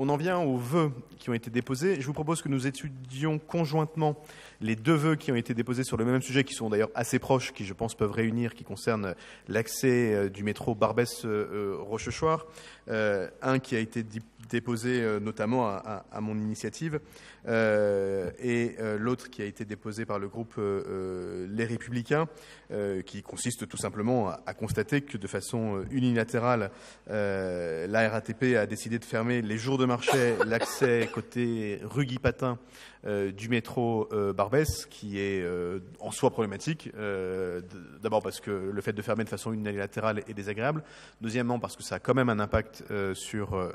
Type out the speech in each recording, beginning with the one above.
on en vient aux vœux qui ont été déposés. Je vous propose que nous étudions conjointement les deux vœux qui ont été déposés sur le même sujet, qui sont d'ailleurs assez proches, qui je pense peuvent réunir, qui concernent l'accès euh, du métro Barbès-Rochechouart. un qui a été déposé notamment à, mon initiative, et l'autre qui a été déposé par le groupe Les Républicains, qui consiste tout simplement à, à constater que de façon unilatérale, la RATP a décidé de fermer les jours de l'accès côté rue euh, du métro euh, Barbès, qui est euh, en soi problématique. D'abord parce que le fait de fermer de façon unilatérale est désagréable. Deuxièmement parce que ça a quand même un impact sur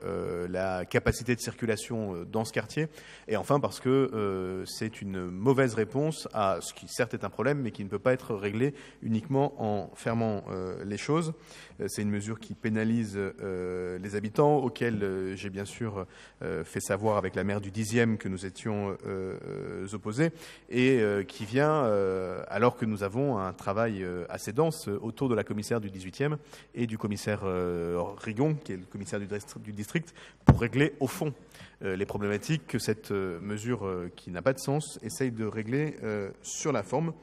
la capacité de circulation dans ce quartier. Et enfin parce que c'est une mauvaise réponse à ce qui certes est un problème, mais qui ne peut pas être réglé uniquement en fermant les choses. C'est une mesure qui pénalise les habitants, auxquels j'ai bien sûr fait savoir avec la maire du 10e que nous étions euh, opposés, et euh, qui vient euh, alors que nous avons un travail assez dense autour de la commissaire du 18e et du commissaire Rigon, qui est le commissaire du district, pour régler au fond les problématiques que cette mesure qui n'a pas de sens essaye de régler sur la forme.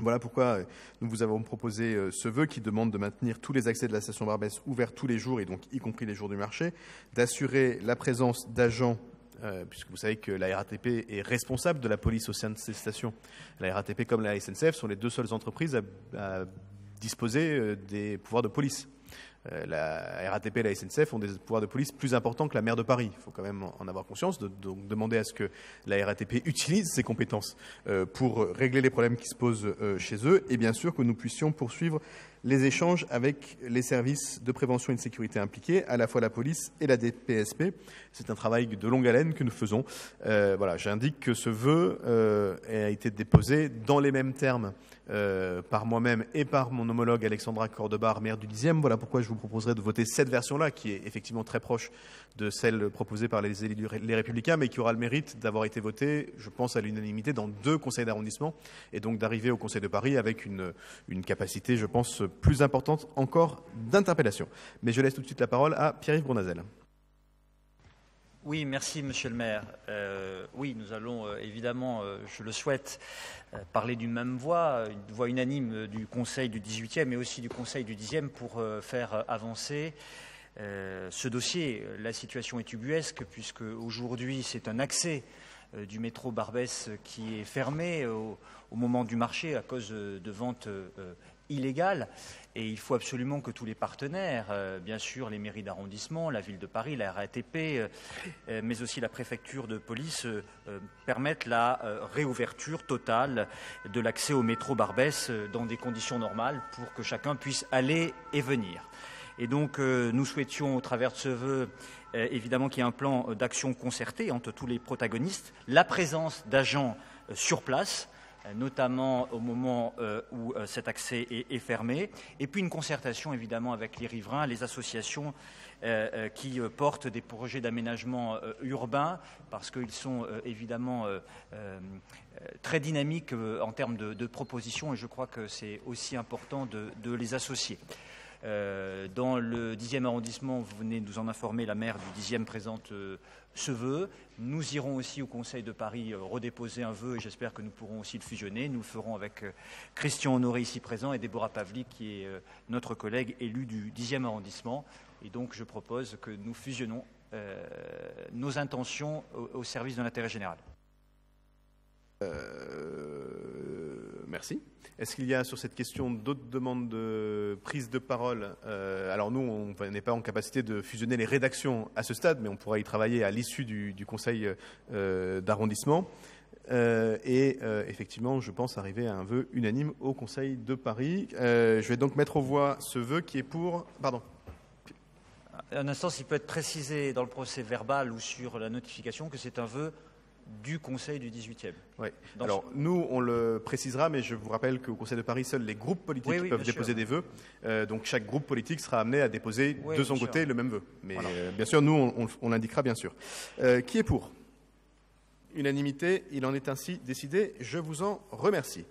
Voilà pourquoi nous vous avons proposé ce vœu qui demande de maintenir tous les accès de la station Barbès ouverts tous les jours et donc y compris les jours du marché, d'assurer la présence d'agents euh, puisque vous savez que la RATP est responsable de la police au sein de ces stations. La RATP comme la SNCF sont les deux seules entreprises à, disposer euh, des pouvoirs de police. Euh, la RATP et la SNCF ont des pouvoirs de police plus importants que la maire de Paris. Il faut quand même en avoir conscience, donc demander à ce que la RATP utilise ses compétences pour régler les problèmes qui se posent chez eux, et bien sûr que nous puissions poursuivre les échanges avec les services de prévention et de sécurité impliqués, à la fois la police et la DPSP. C'est un travail de longue haleine que nous faisons. Euh, voilà, j'indique que ce vœu euh, a été déposé dans les mêmes termes euh, par moi-même et par mon homologue Alexandra Cordebar, maire du 10e. Voilà pourquoi je vous proposerai de voter cette version-là, qui est effectivement très proche de celle proposée par les élus les Républicains, mais qui aura le mérite d'avoir été votée, je pense, à l'unanimité dans deux conseils d'arrondissement, et donc d'arriver au Conseil de Paris avec une, une capacité, je pense, plus importante encore d'interpellation. Mais je laisse tout de suite la parole à Pierre-Yves Bournazel. Oui, merci Monsieur le maire. Euh, oui, nous allons euh, évidemment, euh, je le souhaite, parler d'une même voix, une voix unanime du Conseil du 18e et aussi du Conseil du 10e pour faire avancer ce dossier. La situation est ubuesque puisque aujourd'hui c'est un accès du métro Barbès qui est fermé au, moment du marché à cause de ventes illégale. Et il faut absolument que tous les partenaires, euh, bien sûr les mairies d'arrondissement, la ville de Paris, la RATP, euh, euh, mais aussi la préfecture de police, permettent la réouverture totale de l'accès au métro Barbès dans des conditions normales pour que chacun puisse aller et venir. Et donc nous souhaitions, au travers de ce vœu, évidemment qu'il y ait un plan d'action concerté entre tous les protagonistes, la présence d'agents sur place, notamment au moment euh, où euh, cet accès est, fermé, et puis une concertation évidemment avec les riverains, les associations euh, qui portent des projets d'aménagement urbain, parce qu'ils sont évidemment très dynamiques en termes de, propositions, et je crois que c'est aussi important de, les associer. Dans le 10e arrondissement, vous venez nous en informer, la maire du 10e présente ce vœu. Nous irons aussi au Conseil de Paris euh, redéposer un vœu et j'espère que nous pourrons aussi le fusionner. Nous le ferons avec euh, Christian Honoré ici présent et Déborah Pavlik qui est euh, notre collègue élu du 10e arrondissement. Et donc je propose que nous fusionnons nos intentions au, service de l'intérêt général. Merci. Est-ce qu'il y a sur cette question d'autres demandes de prise de parole euh, Alors nous, on n'est pas en capacité de fusionner les rédactions à ce stade, mais on pourra y travailler à l'issue du, conseil euh, d'arrondissement. Euh, et effectivement, je pense arriver à un vœu unanime au Conseil de Paris. je vais donc mettre aux voix ce vœu qui est pour. Pardon. Un instant, s'il peut être précisé dans le procès verbal ou sur la notification que c'est un vœu du Conseil du 18e. Oui. Alors, nous, on le précisera, mais je vous rappelle qu'au Conseil de Paris, seuls les groupes politiques peuvent déposer des vœux. Euh, donc, chaque groupe politique sera amené à déposer de son côté le même vœu. Mais euh, bien sûr, nous, on, l'indiquera, bien sûr. Euh, qui est pour? Unanimité, il en est ainsi décidé. Je vous en remercie.